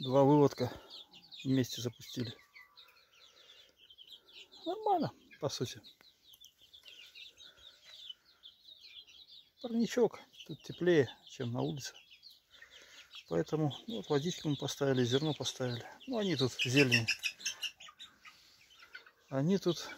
два выводка вместе запустили. Нормально, по сути. Парничок, тут теплее, чем на улице. Поэтому ну, вот водичку мы поставили, зерно поставили. Ну, они тут зелень. Они тут